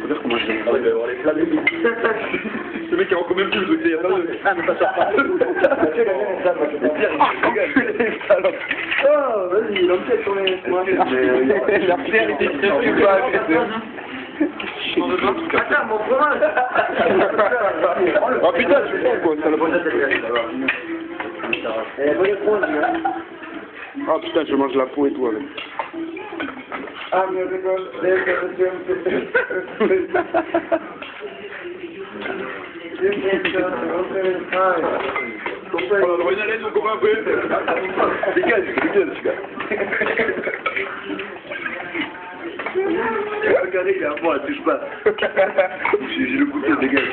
Faut dire comment je Ah, les flammes. Le mec, il quand même plus le truc, il y a pas de... Ah, mais ça sort pas. Oh, vas-y, il empiète sur les... La Pierre était très Attends, mon fromage Oh putain, tu fais quoi, ça Eh, hein. Ah putain, je mange la peau et tout avec. Ah, meu Deus, deixa eu ver Oğlum oynarız mı kuma koyun? Dikkat, dikkat çıkar. Regardez, il est à moi, touche pas. J'ai le couteau, dégage.